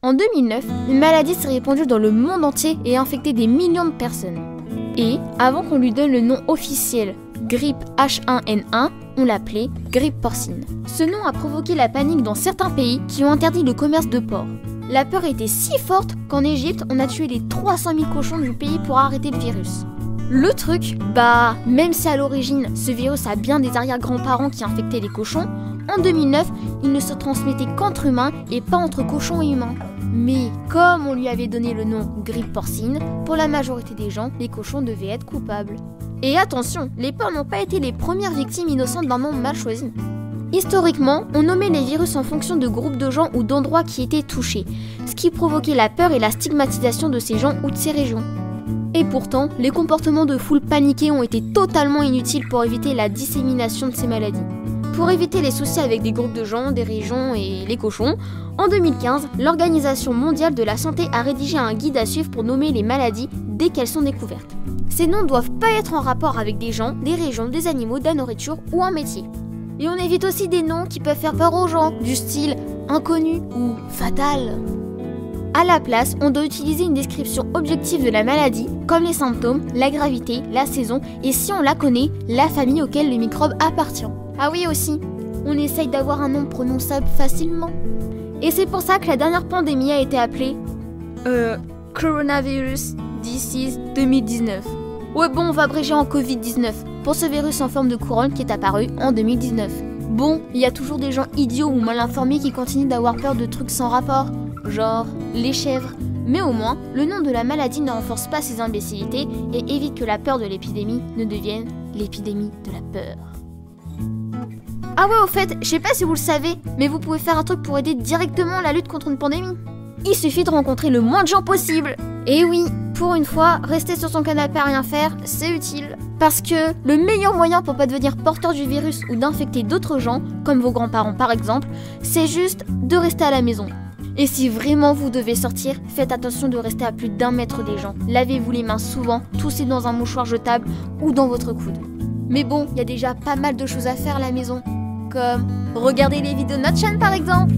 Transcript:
En 2009, une maladie s'est répandue dans le monde entier et a infecté des millions de personnes. Et, avant qu'on lui donne le nom officiel grippe H1N1, on l'appelait grippe porcine. Ce nom a provoqué la panique dans certains pays qui ont interdit le commerce de porc. La peur était si forte qu'en Égypte, on a tué les 300 000 cochons du pays pour arrêter le virus. Le truc, bah, même si à l'origine, ce virus a bien des arrière-grands-parents qui infectaient les cochons, en 2009, il ne se transmettait qu'entre humains et pas entre cochons et humains. Mais comme on lui avait donné le nom grippe porcine, pour la majorité des gens, les cochons devaient être coupables. Et attention, les porcs n'ont pas été les premières victimes innocentes d'un nom mal choisi. Historiquement, on nommait les virus en fonction de groupes de gens ou d'endroits qui étaient touchés, ce qui provoquait la peur et la stigmatisation de ces gens ou de ces régions. Et pourtant, les comportements de foule paniquée ont été totalement inutiles pour éviter la dissémination de ces maladies. Pour éviter les soucis avec des groupes de gens, des régions et les cochons, en 2015, l'Organisation mondiale de la santé a rédigé un guide à suivre pour nommer les maladies dès qu'elles sont découvertes. Ces noms ne doivent pas être en rapport avec des gens, des régions, des animaux, de la nourriture ou un métier. Et on évite aussi des noms qui peuvent faire peur aux gens, du style inconnu ou fatal. À la place, on doit utiliser une description objective de la maladie, comme les symptômes, la gravité, la saison et si on la connaît, la famille auquel le microbe appartient. Ah oui aussi, on essaye d'avoir un nom prononçable facilement. Et c'est pour ça que la dernière pandémie a été appelée euh, Coronavirus Disease 2019. Ouais bon, on va abréger en Covid-19 pour ce virus en forme de couronne qui est apparu en 2019. Bon, il y a toujours des gens idiots ou mal informés qui continuent d'avoir peur de trucs sans rapport, genre les chèvres. Mais au moins, le nom de la maladie ne renforce pas ces imbécilités et évite que la peur de l'épidémie ne devienne l'épidémie de la peur. Ah ouais, au fait, je sais pas si vous le savez, mais vous pouvez faire un truc pour aider directement la lutte contre une pandémie. Il suffit de rencontrer le moins de gens possible. Et oui, pour une fois, rester sur son canapé à rien faire, c'est utile. Parce que le meilleur moyen pour pas devenir porteur du virus ou d'infecter d'autres gens, comme vos grands-parents par exemple, c'est juste de rester à la maison. Et si vraiment vous devez sortir, faites attention de rester à plus d'un mètre des gens. Lavez-vous les mains souvent, toussez dans un mouchoir jetable ou dans votre coude. Mais bon, il y a déjà pas mal de choses à faire à la maison comme regarder les vidéos de notre chaîne par exemple.